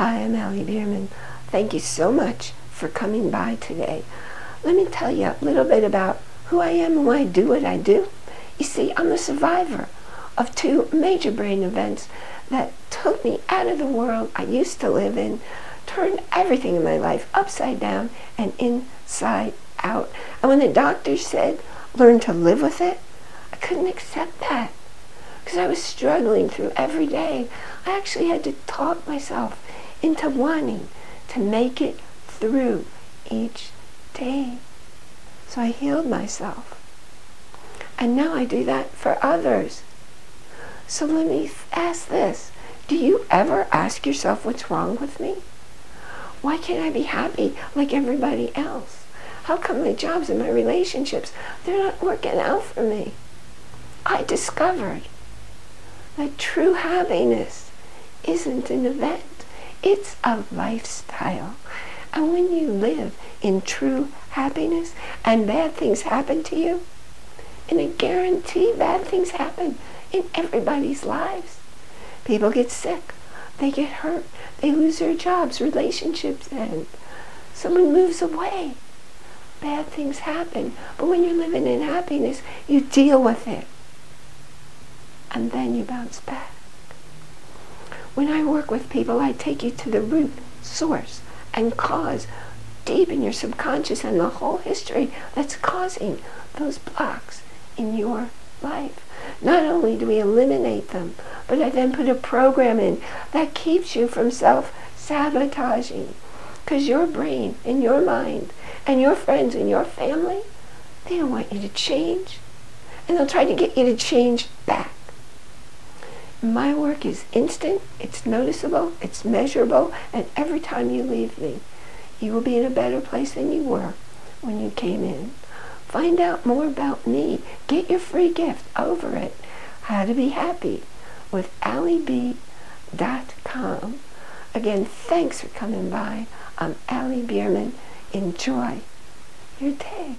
Hi, I'm Ali Bierman. Thank you so much for coming by today. Let me tell you a little bit about who I am and why I do what I do. You see, I'm a survivor of two major brain events that took me out of the world I used to live in, turned everything in my life upside down and inside out. And when the doctors said, learn to live with it, I couldn't accept that because I was struggling through every day. I actually had to talk myself into wanting to make it through each day. So I healed myself. And now I do that for others. So let me ask this. Do you ever ask yourself what's wrong with me? Why can't I be happy like everybody else? How come my jobs and my relationships, they're not working out for me? I discovered that true happiness isn't an event. It's a lifestyle. And when you live in true happiness and bad things happen to you, and I guarantee bad things happen in everybody's lives. People get sick, they get hurt, they lose their jobs, relationships end, someone moves away. Bad things happen. But when you're living in happiness, you deal with it. And then you bounce back. When I work with people, I take you to the root, source, and cause deep in your subconscious and the whole history that's causing those blocks in your life. Not only do we eliminate them, but I then put a program in that keeps you from self-sabotaging. Because your brain and your mind and your friends and your family, they don't want you to change. And they'll try to get you to change back. My work is instant, it's noticeable, it's measurable, and every time you leave me, you will be in a better place than you were when you came in. Find out more about me. Get your free gift over it. How to be happy with AllieB.com. Again, thanks for coming by. I'm Ali Bierman. Enjoy your day.